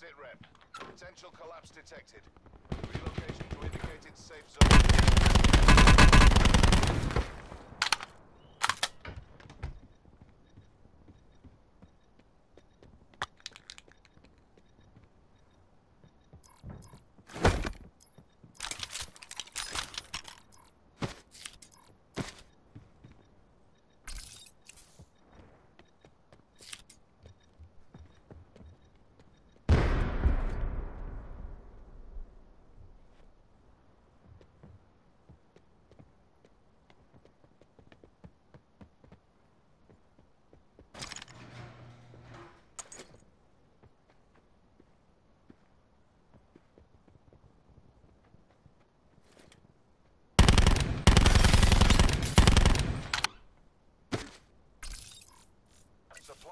Sit rep. Potential collapse detected. Relocation to indicated safe zone.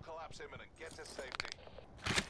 Structural collapse imminent. Get to safety.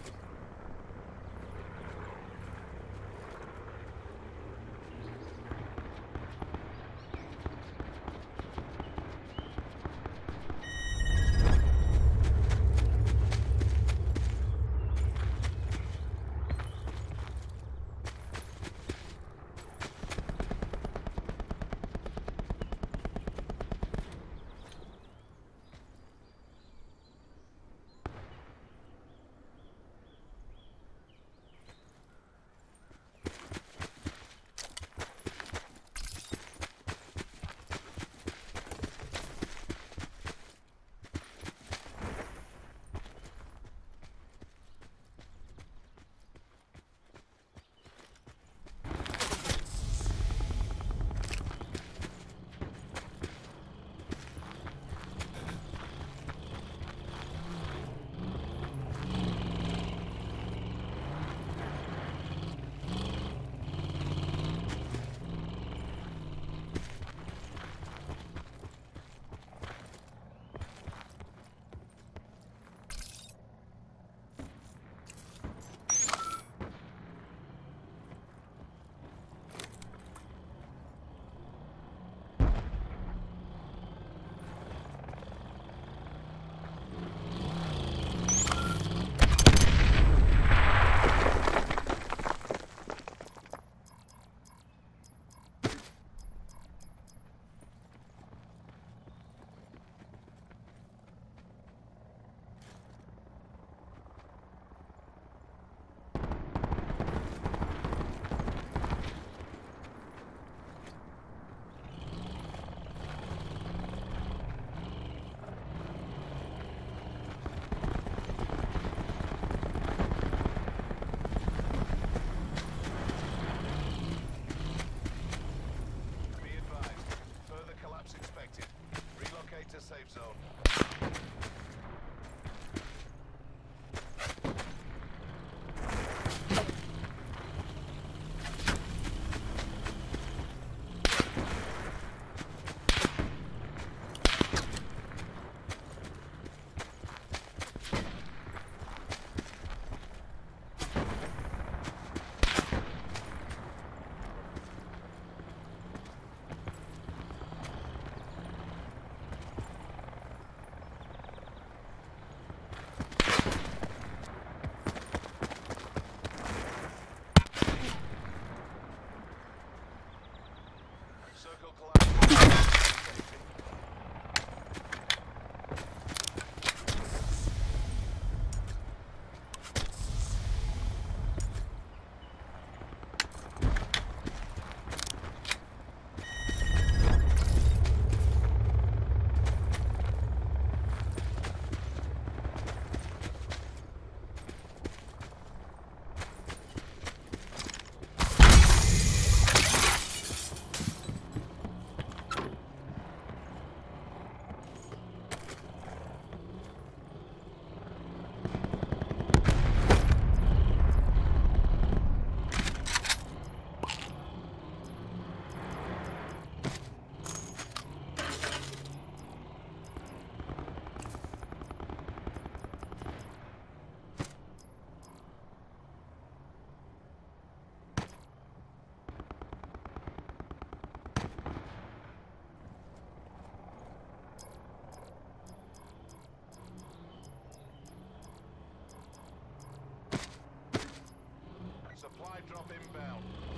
Airdrop inbound.